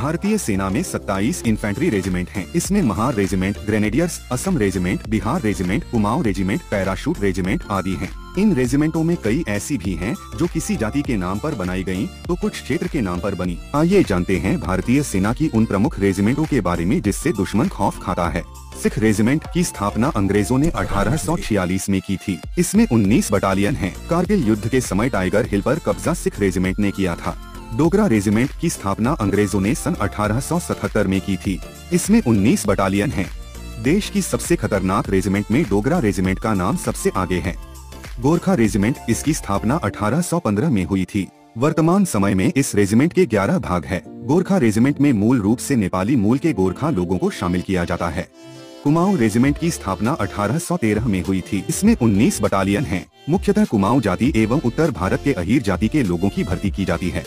भारतीय सेना में 27 इन्फेंट्री रेजिमेंट हैं। इसमें Mahar regiment grenadiers Assam regiment Bihar regiment Kumaon regiment parachute regiment आदि हैं। इन रेजिमेंटों में कई ऐसी भी हैं, जो किसी जाति के नाम पर बनाई गई तो कुछ क्षेत्र के नाम पर बनी आइए जानते हैं भारतीय सेना की उन प्रमुख रेजिमेंटों के बारे में, जिससे दुश्मन खौफ खाता है सिख रेजिमेंट की स्थापना अंग्रेज़ों ने 1846 में की थी इसमें 19 बटालियन हैं। कारगिल युद्ध के समय टाइगर हिल पर कब्जा सिख रेजिमेंट ने किया था डोगरा रेजिमेंट की स्थापना अंग्रेज़ों ने सन 1877 में की थी। इसमें 19 बटालियन हैं। देश की सबसे खतरनाक रेजिमेंट में डोगरा रेजिमेंट का नाम सबसे आगे है। गोरखा रेजिमेंट इसकी स्थापना 1815 में हुई थी। वर्तमान समय में इस रेजिमेंट के 11 भाग है। गोरखा रेजिमेंट में मूल रूप से नेपाली मूल के गोरखा लोगों को शामिल किया जाता है। कुमाऊं रेजिमेंट की स्थापना 1813 में हुई थी। इसमें 19 बटालियन हैं। मुख्यतः कुमाऊं जाति एवं उत्तर भारत के अहीर जाति के लोगों की भर्ती की जाती है।